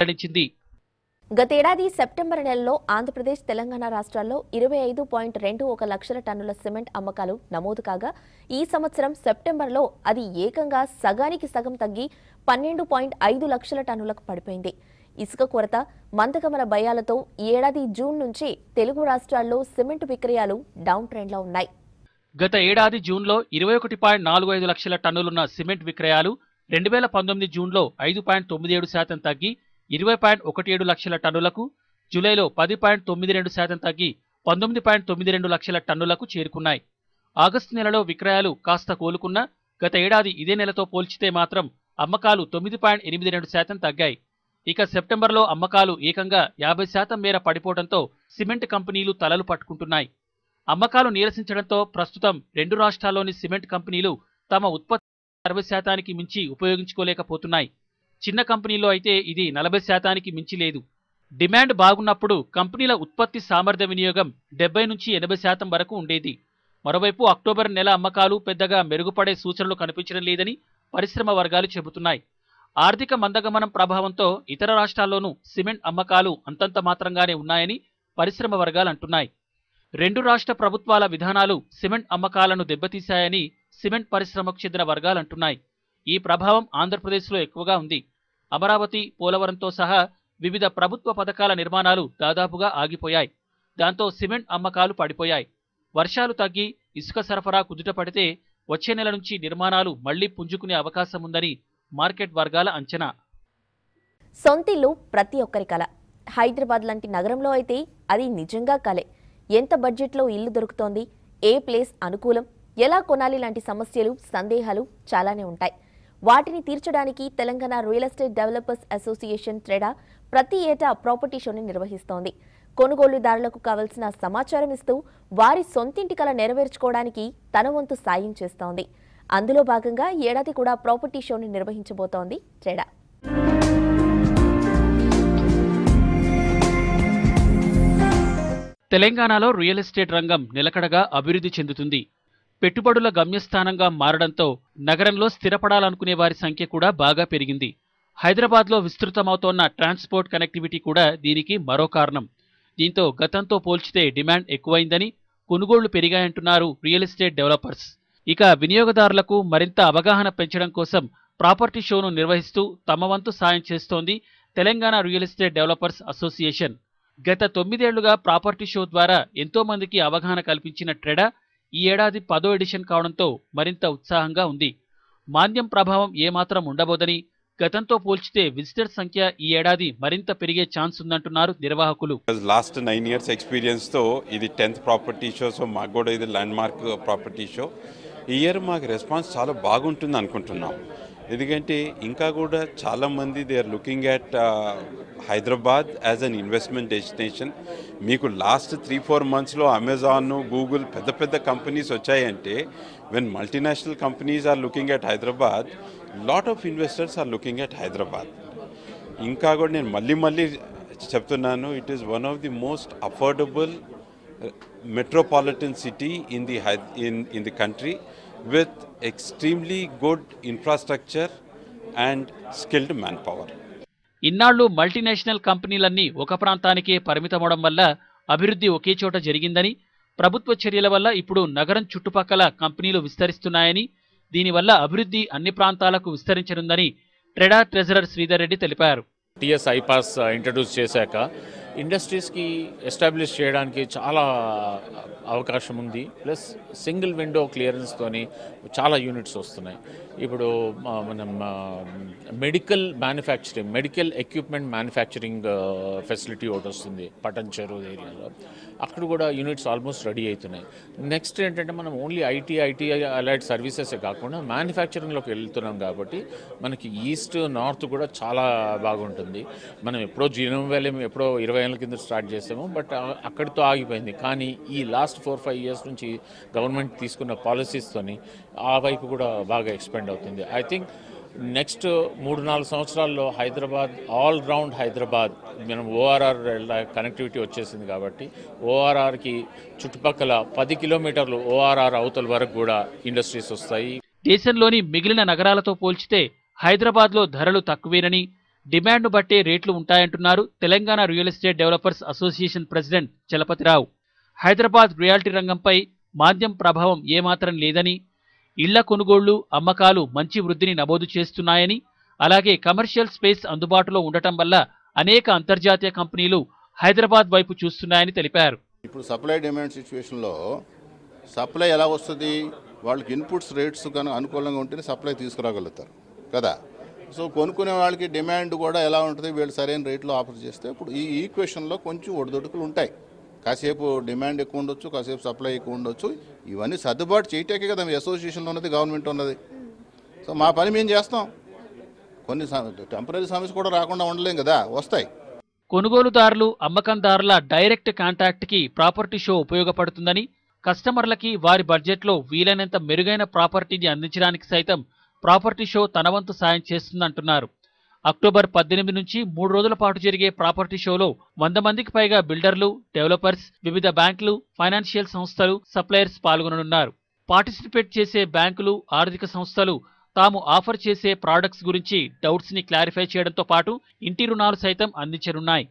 వెల్లడించింది. గతేడాది సెప్టెంబర్ నెలలో ఆంధ్రప్రదేశ్ తెలంగాణ రాష్ట్రాల్లో ఇరవై ఐదు పాయింట్ రెండు ఒక లక్షల టన్నుల సిమెంట్ అమ్మకాలు నమోదు కాగా ఈ సంవత్సరం సెప్టెంబర్లో అది ఏకంగా సగానికి సగం తగ్గి పన్నెండు పాయింట్ ఐదు లక్షల టన్నులకు పడిపోయింది. ఇసుక కొరత మందగమన భయాలతో ఏడాది జూన్ నుంచి తెలుగు రాష్ట్రాల్లో సిమెంట్ విక్రయాలు డౌన్ ట్రెండ్లో ఉన్నాయి. గత ఏడాది జూన్లో ఇరవై ఒకటి పాయింట్ నాలుగు ఐదు లక్షల టన్నులున్న సిమెంట్ విక్రయాలు రెండు వేల పంతొమ్మిది జూన్లో ఐదు పాయింట్ తొమ్మిది ఏడు శాతం తగ్గి ఇరవై పాయింట్ ఒకటి ఏడు లక్షల టన్నులకు జూలైలో పది పాయింట్ తొమ్మిది రెండు శాతం తగ్గి పంతొమ్మిది పాయింట్ తొమ్మిది రెండు లక్షల టన్నులకు చేరుకున్నాయి. ఆగస్టు నెలలో విక్రయాలు కాస్త కోలుకున్నా గత ఏడాది ఇదే నెలతో పోల్చితే మాత్రం అమ్మకాలు తొమ్మిది పాయింట్ ఎనిమిది రెండు శాతం తగ్గాయి. ఇక సెప్టెంబర్లో అమ్మకాలు ఏకంగా యాభై శాతం మేర పడిపోవడంతో సిమెంట్ కంపెనీలు తలలు పట్టుకుంటున్నాయి. అమ్మకాలు నీరసించడంతో ప్రస్తుతం రెండు రాష్ట్రాల్లోని సిమెంట్ కంపెనీలు తమ ఉత్పత్తి అరవై శాతానికి మించి ఉపయోగించుకోలేకపోతున్నాయి. చిన్న కంపెనీలో అయితే ఇది నలభై శాతానికి మించి లేదు డిమాండ్ బాగున్నప్పుడు కంపెనీల ఉత్పత్తి సామర్థ్య వినియోగం డెబ్బై నుంచి ఎనభై శాతం వరకు ఉండేది. మరోవైపు అక్టోబర్ నెల అమ్మకాలు పెద్దగా మెరుగుపడే సూచనలు కనిపించడం లేదని పరిశ్రమ వర్గాలు చెబుతున్నాయి. ఆర్థిక మందగమనం ప్రభావంతో ఇతర రాష్ట్రాల్లోనూ సిమెంట్ అమ్మకాలు అంతంత మాత్రంగానే ఉన్నాయని పరిశ్రమ వర్గాలు అంటున్నాయి. రెండు రాష్ట్ర ప్రభుత్వాల విధానాలు సిమెంట్ అమ్మకాలను దెబ్బతీశాయని సిమెంట్ పరిశ్రమకు చెందిన వర్గాలు అంటున్నాయి. ఈ ప్రభావం ఆంధ్రప్రదేశ్లో ఎక్కువగా ఉంది. అమరావతి పోలవరంతో సహా వివిధ ప్రభుత్వ పథకాల నిర్మాణాలు దాదాపుగా ఆగిపోయాయి. దాంతో సిమెంట్ అమ్మకాలు పడిపోయాయి. వర్షాలు తగ్గి ఇసుక సరఫరా కుదుట పడితే వచ్చే నెల నుంచి నిర్మాణాలు మళ్ళీ పుంజుకునే అవకాశం ఉందని మార్కెట్ వర్గాల అంచనా. సొంతిల్లు ప్రతి ఒక్కరి కల. హైదరాబాద్ లాంటి నగరంలో అయితే అది నిజంగా కలే. ఎంత బడ్జెట్లో ఇల్లు దొరుకుతోంది? ఏ ప్లేస్ అనుకూలం? ఎలా కొనాలి? లాంటి సమస్యలు సందేహాలు చాలానే ఉంటాయి. వాటిని తీర్చడానికి Telangana real estate developers association TREDA ప్రతి ఏటా ప్రాపర్టీ షోని నిర్వహిస్తోంది. కొనుగోలుదారులకు కావలసిన సమాచారం ఇస్తూ వారి సొంతింటి కల నెరవేర్చుకోవడానికి తన వంతు సాయం చేస్తోంది. అందులో భాగంగా ఏడాది కూడా ప్రాపర్టీ షోని నిర్వహించబోతోంది ట్రెడా తెలంగాణలో రియల్ ఎస్టేట్ రంగం నిలకడగా అభివృద్ధి చెందుతుంది. పెట్టుబడుల గమ్యస్థానంగా మారడంతో నగరంలో స్థిరపడాలనుకునే వారి సంఖ్య కూడా బాగా పెరిగింది. హైదరాబాద్లో విస్తృతమవుతోన్న ట్రాన్స్పోర్ట్ కనెక్టివిటీ కూడా దీనికి మరో కారణం. దీంతో గతంతో పోల్చితే డిమాండ్ ఎక్కువైందని కొనుగోళ్ళు పెరిగాయంటున్నారు రియల్ ఎస్టేట్ డెవలపర్స్. ఇక వినియోగదారులకు మరింత అవగాహన పెంచడం కోసం ప్రాపర్టీ షోను నిర్వహిస్తూ తమ వంతు సాయం చేస్తోంది Telangana real estate developers association. గత తొమ్మిదేళ్ళుగా ప్రాపర్టీ షో ద్వారా ఎంతోమందికి అవగాహన కల్పించిన ట్రెడా ఈ ఏడాది పదో ఎడిషన్ కావడంతో మరింత ఉత్సాహంగా ఉంది. మాంద్యం ప్రభావం ఏమాత్రం ఉండబోదని గతంతో పోల్చితే విజిటర్ సంఖ్య ఈ ఏడాది మరింత పెరిగే ఛాన్స్ ఉందంటున్నారు నిర్వాహకులు. లాస్ట్ నైన్ ఇయర్స్ ఎక్స్పీరియన్స్తో ఇది టెన్త్ ప్రాపర్టీ షో సో మాకు కూడా ఇది ల్యాండ్ మార్క్ ప్రాపర్టీ షో. ఈ ఇయర్ మాకు రెస్పాన్స్ చాలా బాగుంటుంది అనుకుంటున్నాం. ఎందుకంటే ఇంకా కూడా చాలామంది they are looking at Hyderabad as an investment destination మీకు లాస్ట్ త్రీ ఫోర్ మంత్స్లో అమెజాన్ గూగుల్ పెద్ద పెద్ద కంపెనీస్ వచ్చాయంటే when multinational companies are looking at Hyderabad lot of investors are looking at Hyderabad. ఇంకా కూడా నేను మళ్ళీ మళ్ళీ చెప్తున్నాను it is one of the most affordable metropolitan city in the in in the country with extremely good infrastructure and skilled manpower ఇన్నాళ్ళు multinational కంపెనీలన్నీ ఒక ప్రాంతానికే పరిమితమవడం వల్ల అభివృద్ధి ఒకే చోట జరిగిందని ప్రభుత్వ చర్యల వల్ల ఇప్పుడు నగరం చుట్టుపక్కల కంపెనీలు విస్తరిస్తున్నాయని దీనివల్ల అభివృద్ధి అన్ని ప్రాంతాలకు విస్తరించనుందని ట్రెడా ట్రెజరర్ శ్రీధర్ రెడ్డి తెలిపారు. టిఎస్ ఐపాస్ ఇంట్రడ్యూస్ చేశాక ఇండస్ట్రీస్కి ఎస్టాబ్లిష్ చేయడానికి చాలా అవకాశం ఉంది. ప్లస్ సింగిల్ విండో క్లియరెన్స్తోని చాలా యూనిట్స్ వస్తున్నాయి. ఇప్పుడు మనం medical manufacturing medical equipment manufacturing facility ఒకటి వస్తుంది పటన్ చెరువు ఏరియాలో. అక్కడ కూడా యూనిట్స్ ఆల్మోస్ట్ రెడీ అవుతున్నాయి నెక్స్ట్ ఏంటంటే మనం only IT IT allied services కాకుండా మ్యానుఫ్యాక్చరింగ్లోకి వెళ్తున్నాం కాబట్టి మనకి ఈస్ట్ నార్త్ కూడా చాలా బాగుంటుంది. మనం ఎప్పుడో జీనం వ్యాలీ ఎప్పుడో ఇరవై ఏళ్ళ కింద స్టార్ట్ చేసాము బట్ అక్కడితో ఆగిపోయింది. కానీ ఈ లాస్ట్ ఫోర్ ఫైవ్ ఇయర్స్ నుంచి గవర్నమెంట్ తీసుకున్న పాలసీస్తోని ఆ వైపు కూడా బాగా ఎక్స్పెండ్ అవుతుంది. ఐ థింక్ నెక్స్ట్ మూడు నాలుగు సంవత్సరాల్లో హైదరాబాద్ ఆల్ రౌండ్ హైదరాబాద్ మనం ఓఆర్ఆర్ కనెక్టివిటీ వచ్చేసింది కాబట్టి ఓఆర్ఆర్కి చుట్టుపక్కల పది కిలోమీటర్లు ఓఆర్ఆర్ అవతల వరకు కూడా ఇండస్ట్రీస్ వస్తాయి. దేశంలోని మిగిలిన నగరాలతో పోల్చితే హైదరాబాద్లో ధరలు తక్కువేనని డిమాండ్ను బట్టే రేట్లు ఉంటాయంటున్నారు Telangana real estate developers association president Chalapathi Rao. Hyderabad reality రంగంపై మాంద్యం ప్రభావం ఏమాత్రం లేదని ఇళ్ళ కొనుగోళ్ళు అమ్మకాలు మంచి వృద్ధిని నమోదు చేస్తున్నాయని అలాగే కమర్షియల్ స్పేస్ అందుబాటులో ఉండటం వల్ల అనేక అంతర్జాతీయ కంపెనీలు హైదరాబాద్ వైపు చూస్తున్నాయని తెలిపారు. ఇప్పుడు సప్లై డిమాండ్ సిచ్యువేషన్లో సప్లై ఎలా వస్తుంది? వాళ్ళకి ఇన్పుట్స్ రేట్స్ కనుక అనుకూలంగా ఉంటేనే సప్లై తీసుకురాగలుగుతారు. కదా? సో కొనుక్కునే వాళ్ళకి డిమాండ్ కూడా ఎలా ఉంటుంది? వీళ్ళు సరైన రేట్లో ఆఫర్ చేస్తే ఇప్పుడు ఈ ఈక్వేషన్లో కొంచెం ఒడిదొడుకులు ఉంటాయి. కాసేపు డిమాండ్ ఎక్కువ ఉండొచ్చు కాసేపు సప్లై ఎక్కువ ఉండొచ్చు. ఇవన్నీ సర్దుబాటు చేయటాకే కదా మీ అసోసియేషన్లో ఉన్నది గవర్నమెంట్ ఉన్నది. సో మా పని మేము చేస్తాం. కొన్ని టెంపరీ సమస్య కూడా రాకుండా ఉండలేం కదా వస్తాయి. కొనుగోలుదారులు అమ్మకందారుల డైరెక్ట్ కాంటాక్ట్కి ప్రాపర్టీ షో ఉపయోగపడుతుందని కస్టమర్లకి వారి బడ్జెట్లో వీలైనంత మెరుగైన ప్రాపర్టీని అందించడానికి సైతం ప్రాపర్టీ షో తన వంతు సాయం చేస్తుందంటున్నారు. అక్టోబర్ పద్దెనిమిది నుంచి మూడు రోజుల పాటు జరిగే ప్రాపర్టీ షోలో వంద మందికి పైగా బిల్డర్లు డెవలపర్స్ వివిధ బ్యాంకులు ఫైనాన్షియల్ సంస్థలు సప్లయర్స్ పాల్గొననున్నారు. పార్టిసిపేట్ చేసే బ్యాంకులు ఆర్థిక సంస్థలు తాము ఆఫర్ చేసే ప్రాడక్ట్స్ గురించి డౌట్స్ని క్లారిఫై చేయడంతో పాటు ఇంటి రుణాలు సైతం అందించనున్నాయి.